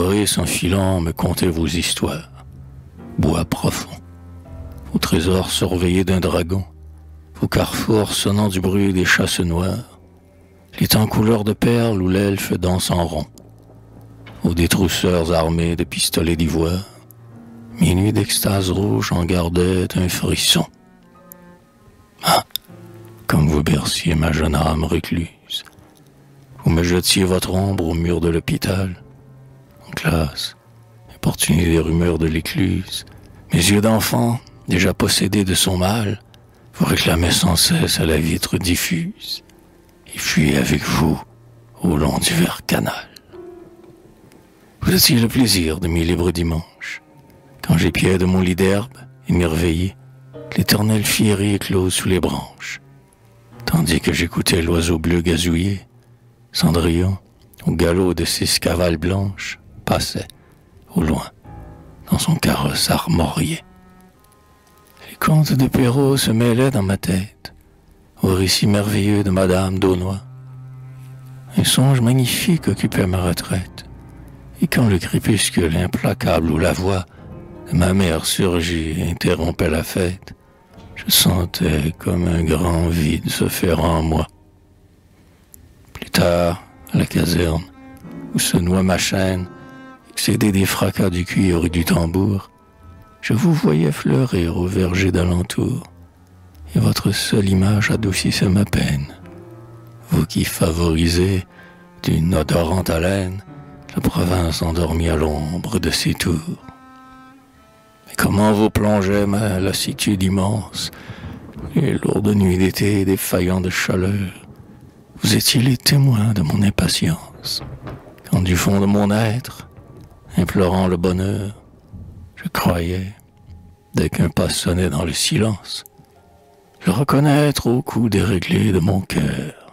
Maurice, en filant, me contait vos histoires. Bois profond, vos trésors surveillés d'un dragon, vos carrefours sonnant du bruit des chasses noires, les temps couleur de perles où l'elfe danse en rond, aux détrousseurs armés de pistolets d'ivoire, minuit d'extase rouge en gardait un frisson. Ah, comme vous berciez ma jeune âme recluse, vous me jetiez votre ombre au mur de l'hôpital, classe, importuné des rumeurs de l'écluse, mes yeux d'enfant, déjà possédés de son mal, vous réclamaient sans cesse à la vitre diffuse, et fuyaient avec vous au long du vert canal. Vous étiez le plaisir de mes libres dimanches, quand j'épiais de mon lit d'herbe, émerveillé, l'éternel fierté éclose sous les branches, tandis que j'écoutais l'oiseau bleu gazouiller, Cendrillon, au galop de six cavales blanches, passait, au loin, dans son carrosse armorié. Les contes de Perrault se mêlaient dans ma tête, au récit merveilleux de Madame d'Aunois. Un songe magnifique occupait ma retraite, et quand le crépuscule implacable ou la voix de ma mère surgit interrompait la fête, je sentais comme un grand vide se faire en moi. Plus tard, à la caserne, où se noie ma chaîne, excédée des fracas du cuir et du tambour, je vous voyais fleurir au verger d'alentour, et votre seule image adoucissait ma peine. Vous qui favorisez d'une odorante haleine la province endormie à l'ombre de ses tours. Mais comment vous plongeait ma lassitude immense, les lourdes nuits d'été défaillant de chaleur, vous étiez les témoins de mon impatience, quand du fond de mon être, implorant le bonheur, je croyais, dès qu'un pas sonnait dans le silence, le reconnaître au coup déréglé de mon cœur.